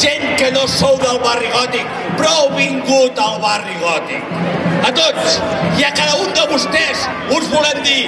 gent que no sou del barri gòtic, però heu vingut al barri gòtic. A tots i a cada un de vostès us volem dir...